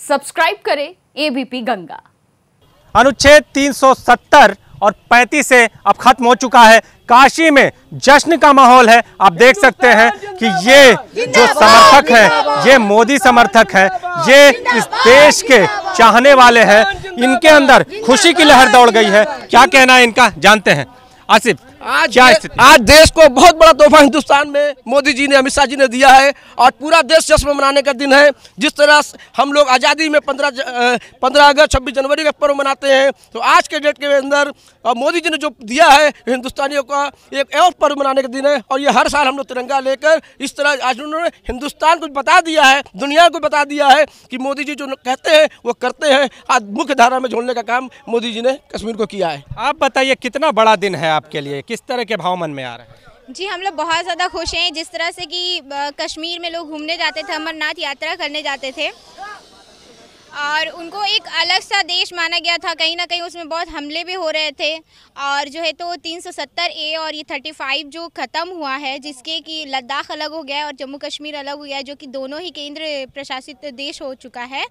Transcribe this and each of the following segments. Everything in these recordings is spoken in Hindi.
सब्सक्राइब करें एबीपी गंगा। अनुच्छेद 370 और 35 से अब खत्म हो चुका है। काशी में जश्न का माहौल है। आप देख सकते हैं कि ये जो समर्थक है ये मोदी समर्थक है। ये इस देश के चाहने वाले हैं। इनके अंदर खुशी की लहर दौड़ गई है। क्या कहना है इनका? जानते हैं। आसिफ आज क्या स्थिति? आज देश को बहुत बड़ा तोहफा हिंदुस्तान में मोदी जी ने अमित शाह जी ने दिया है और पूरा देश जश्न मनाने का दिन है। जिस तरह हम लोग आज़ादी में पंद्रह पंद्रह अगस्त छब्बीस जनवरी का पर्व मनाते हैं तो आज के डेट के अंदर मोदी जी ने जो दिया है हिंदुस्तानियों का एक और पर्व मनाने का दिन है और ये हर साल हम लोग तिरंगा लेकर इस तरह आज उन्होंने हिंदुस्तान को बता दिया है दुनिया को बता दिया है कि मोदी जी जो कहते हैं वो करते हैं। आज मुख्य धारा में जोड़ने का काम मोदी जी ने कश्मीर को किया है। आप बताइए कितना बड़ा दिन है आपके लिए? किस तरह के भाव मन में आ रहे हैं? जी, हम लोग बहुत ज़्यादा खुश हैं। जिस तरह से कि कश्मीर में लोग घूमने जाते थे, अमरनाथ यात्रा करने जाते थे और उनको एक अलग सा देश माना गया था। कहीं ना कहीं उसमें बहुत हमले भी हो रहे थे। और जो है तो 370 ए और ये 35 जो ख़त्म हुआ है, जिसके कि लद्दाख अलग हो गया और जम्मू कश्मीर अलग हो गया है, जो कि दोनों ही केंद्र प्रशासित देश हो चुका है।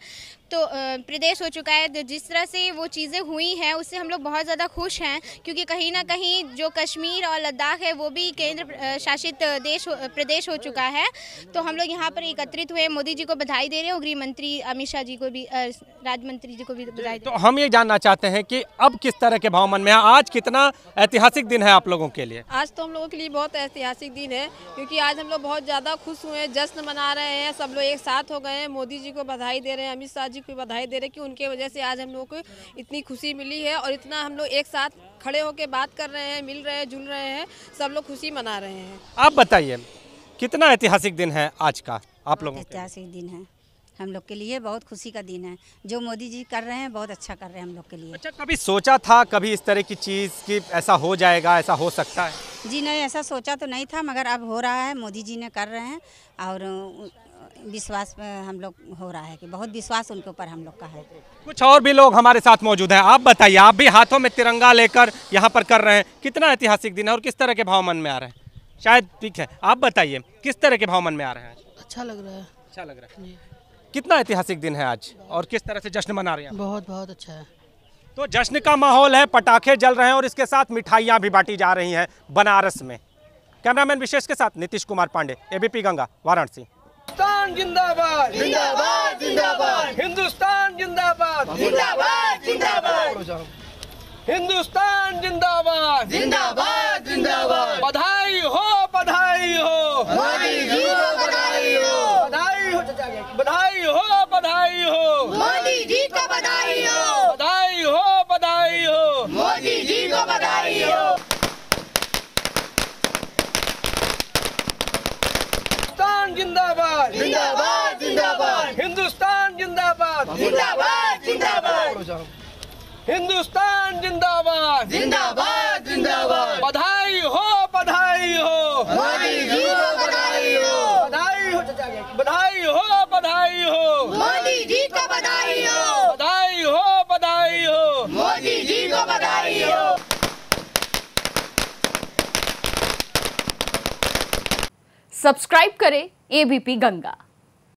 तो प्रदेश हो चुका है। तो जिस तरह से वो चीज़ें हुई हैं, उससे हम लोग बहुत ज़्यादा खुश हैं, क्योंकि कहीं ना कहीं जो कश्मीर और लद्दाख है, वो भी केंद्र शासित देश प्रदेश हो चुका है। तो हम लोग यहाँ पर एकत्रित हुए। मोदी जी को बधाई दे रहे हैं और गृह मंत्री अमित शाह जी को भी। राज्य मंत्री जी को भी बधाई तो हम ये जानना चाहते हैं कि अब किस तरह के भाव मन में है? आज कितना ऐतिहासिक दिन है आप लोगों के लिए? आज तो हम लोगों के लिए बहुत ऐतिहासिक दिन है क्योंकि आज हम लोग बहुत ज़्यादा खुश हुए हैं जश्न मना रहे हैं सब लोग एक साथ हो गए हैं। मोदी जी को बधाई दे रहे हैं अमित शाह जी को बधाई दे रहे हैं कि उनके वजह से आज हम लोग को इतनी खुशी मिली है और इतना हम लोग एक साथ खड़े होकर बात कर रहे हैं मिल रहे हैं जुल रहे हैं सब लोग खुशी मना रहे हैं। आप बताइए कितना ऐतिहासिक दिन है आज का आप लोगों ऐतिहासिक दिन है। हम लोग के लिए बहुत खुशी का दिन है। जो मोदी जी कर रहे हैं बहुत अच्छा कर रहे हैं हम लोग के लिए। अच्छा कभी सोचा था कभी इस तरह की चीज़ कि ऐसा हो जाएगा ऐसा हो सकता है? जी नहीं ऐसा सोचा तो नहीं था मगर अब हो रहा है मोदी जी ने कर रहे हैं और विश्वास हम लोग हो रहा है कि बहुत विश्वास उनके ऊपर हम लोग का है। कुछ और भी लोग हमारे साथ मौजूद हैं। आप बताइए आप भी हाथों में तिरंगा लेकर यहाँ पर कर रहे हैं। कितना ऐतिहासिक दिन है और किस तरह के भाव मन में आ रहे हैं? शायद ठीक है आप बताइए किस तरह के भाव मन में आ रहे हैं? अच्छा लग रहा है। अच्छा लग रहा है। कितना ऐतिहासिक दिन है आज? और किस तरह से जश्न मना रहे हैं बहुत बहुत अच्छा है। तो जश्न का माहौल है पटाखे जल रहे हैं और इसके साथ मिठाइयाँ भी बांटी जा रही हैं बनारस में। कैमरामैन विशेष के साथ नीतीश कुमार पांडे एबीपी गंगा वाराणसी। हिंदुस्तान जिंदाबाद। जिंदाबाद जिंदाबाद। हिंदुस्तान जिंदाबाद। जिंदाबाद जिंदाबाद। हिंदुस्तान जिंदाबाद जिंदाबाद। जिंदाबाद बधाई हो बधाई हो मोदी जी को बधाई हो बधाई हो बधाई हो बधाई हो मोदी जी को बधाई हो बधाई हो बधाई हो मोदी जी को बधाई हो हिंदुस्तान जिंदाबाद। जिंदाबाद जिंदाबाद। हिंदुस्तान जिंदाबाद। जिंदाबाद जिंदाबाद। हिंदुस्तान जिंदाबाद। जिंदाबाद जिंदाबाद बधाई हो बधाई हो मोदी जी को बधाई हो बधाई हो बधाई हो बधाई हो मोदी जी को बधाई हो बधाई हो बधाई हो मोदी जी को बधाई हो सब्सक्राइब करें एबीपी गंगा